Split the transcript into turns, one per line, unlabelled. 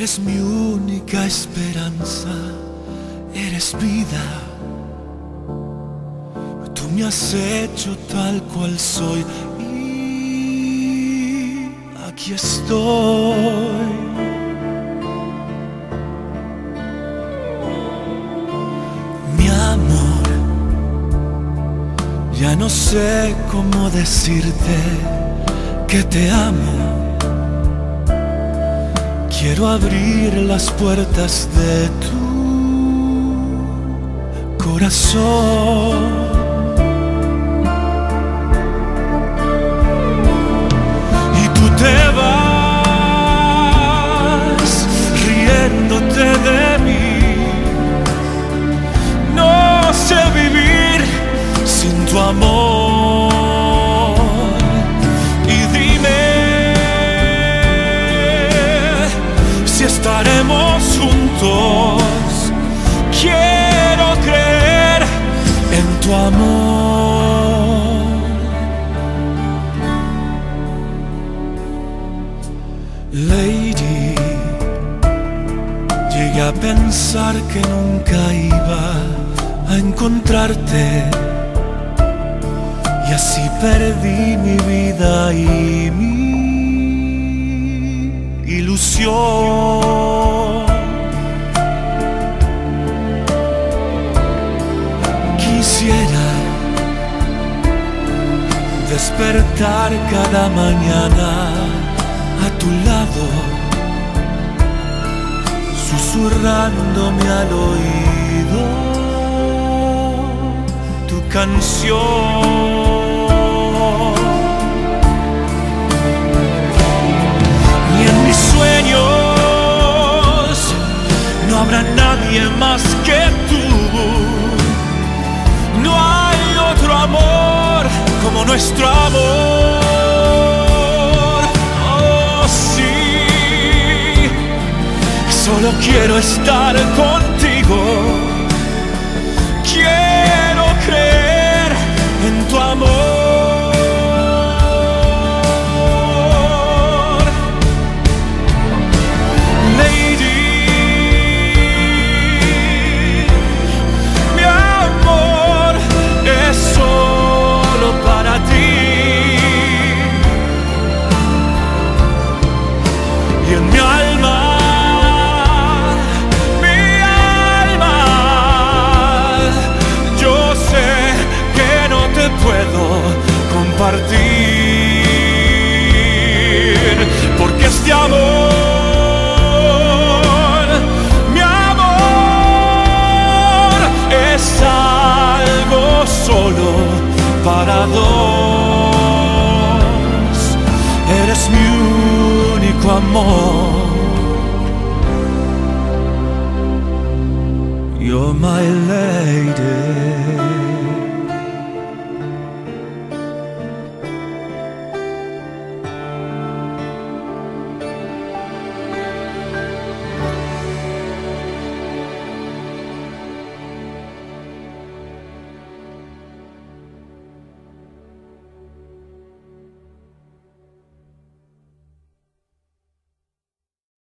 Eres mi única esperanza, eres vida. Tú me has hecho tal cual soy y aquí estoy. Mi amor, ya no sé cómo decirte que te amo. Quiero abrir las puertas de tu corazón. Estaremos juntos. Quiero creer en tu amor. Lady, llegué a pensar que nunca iba a encontrarte. Y así perdí mi vida y mi ilusión. Despertar cada mañana a tu lado, susurrándome al oído tu canción. Nuestro amor. Oh, sí. Solo quiero estar contigo. Y en mi alma, mi alma, yo sé que no te puedo compartir, porque este amor, mi amor, es algo solo para dos. Eres mi único amor.